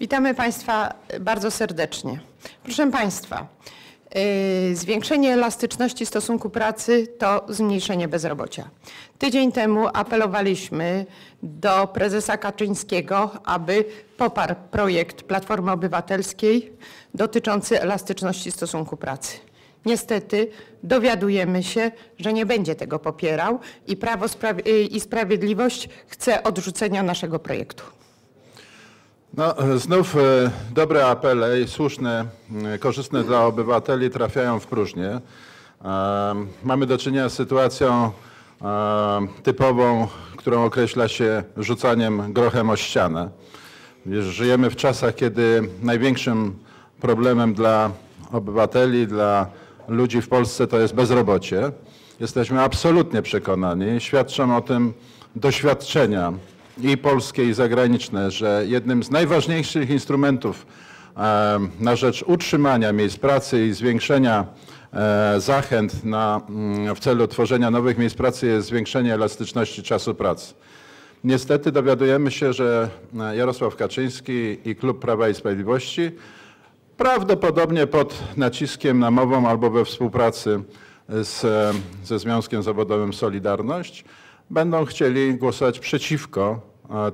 Witamy Państwa bardzo serdecznie. Proszę Państwa, yy, zwiększenie elastyczności stosunku pracy to zmniejszenie bezrobocia. Tydzień temu apelowaliśmy do prezesa Kaczyńskiego, aby poparł projekt Platformy Obywatelskiej dotyczący elastyczności stosunku pracy. Niestety dowiadujemy się, że nie będzie tego popierał i Prawo i Sprawiedliwość chce odrzucenia naszego projektu. No, znów e, dobre apele i słuszne, e, korzystne dla obywateli trafiają w próżnię. Mamy do czynienia z sytuacją typową, którą określa się rzucaniem grochem o ścianę. Żyjemy w czasach, kiedy największym problemem dla obywateli, dla ludzi w Polsce to jest bezrobocie. Jesteśmy absolutnie przekonani, świadczą o tym doświadczenia i polskie, i zagraniczne, że jednym z najważniejszych instrumentów na rzecz utrzymania miejsc pracy i zwiększenia e, zachęt na, mm, w celu tworzenia nowych miejsc pracy jest zwiększenie elastyczności czasu pracy. Niestety dowiadujemy się, że e, Jarosław Kaczyński i Klub Prawa i Sprawiedliwości prawdopodobnie pod naciskiem namową albo we współpracy z, e, ze Związkiem Zawodowym Solidarność będą chcieli głosować przeciwko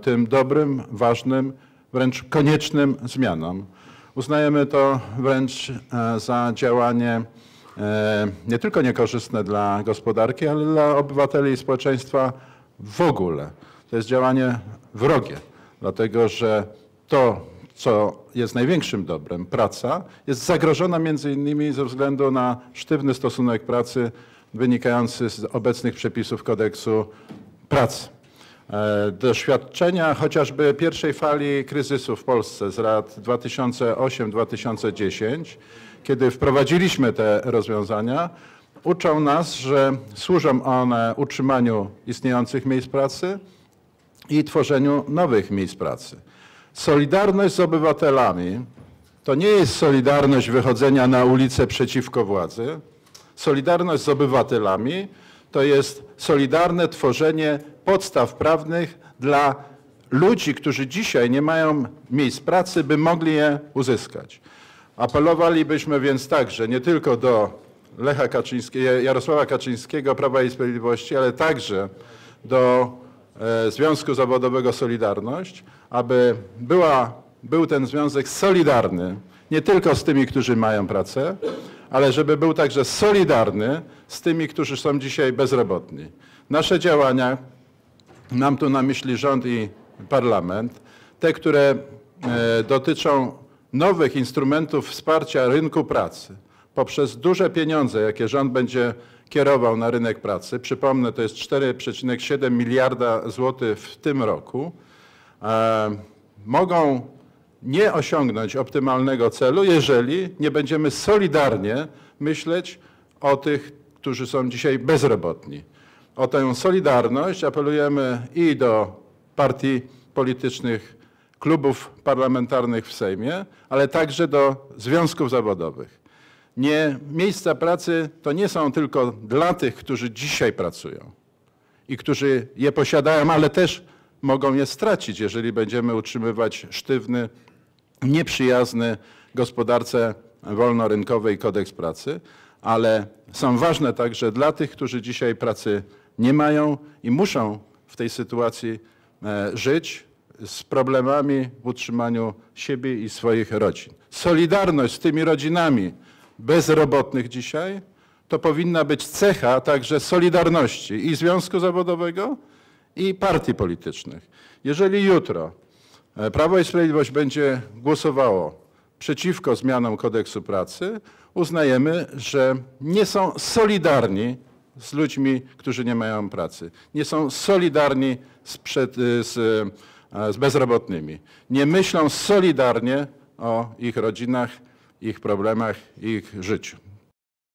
tym dobrym, ważnym, wręcz koniecznym zmianom. Uznajemy to wręcz e, za działanie e, nie tylko niekorzystne dla gospodarki, ale dla obywateli i społeczeństwa w ogóle. To jest działanie wrogie, dlatego że to, co jest największym dobrem, praca, jest zagrożona między innymi ze względu na sztywny stosunek pracy wynikający z obecnych przepisów kodeksu pracy. E, Doświadczenia chociażby pierwszej fali kryzysu w Polsce z lat 2008-2010, kiedy wprowadziliśmy te rozwiązania, uczą nas, że służą one utrzymaniu istniejących miejsc pracy i tworzeniu nowych miejsc pracy. Solidarność z obywatelami to nie jest solidarność wychodzenia na ulicę przeciwko władzy. Solidarność z obywatelami to jest solidarne tworzenie podstaw prawnych dla ludzi, którzy dzisiaj nie mają miejsc pracy, by mogli je uzyskać. Apelowalibyśmy więc także nie tylko do Lecha Kaczyńskiego, Jarosława Kaczyńskiego, Prawa i Sprawiedliwości, ale także do e, Związku Zawodowego Solidarność, aby była, był ten związek solidarny nie tylko z tymi, którzy mają pracę, ale żeby był także solidarny z tymi, którzy są dzisiaj bezrobotni. Nasze działania, mam tu na myśli rząd i parlament, te, które e, dotyczą nowych instrumentów wsparcia rynku pracy poprzez duże pieniądze, jakie rząd będzie kierował na rynek pracy. Przypomnę, to jest 4,7 miliarda złotych w tym roku. E, mogą nie osiągnąć optymalnego celu, jeżeli nie będziemy solidarnie myśleć o tych, którzy są dzisiaj bezrobotni. O tę solidarność apelujemy i do partii politycznych, klubów parlamentarnych w Sejmie, ale także do związków zawodowych. Nie, miejsca pracy to nie są tylko dla tych, którzy dzisiaj pracują i którzy je posiadają, ale też mogą je stracić, jeżeli będziemy utrzymywać sztywny, nieprzyjazny gospodarce wolnorynkowej kodeks pracy, ale są ważne także dla tych, którzy dzisiaj pracy nie mają i muszą w tej sytuacji e, żyć z problemami w utrzymaniu siebie i swoich rodzin. Solidarność z tymi rodzinami bezrobotnych dzisiaj to powinna być cecha także Solidarności i Związku Zawodowego, i partii politycznych. Jeżeli jutro Prawo i Sprawiedliwość będzie głosowało przeciwko zmianom kodeksu pracy, uznajemy, że nie są solidarni z ludźmi, którzy nie mają pracy. Nie są solidarni z, przed, z, e, z bezrobotnymi. Nie myślą solidarnie o ich rodzinach, ich problemach, ich życiu.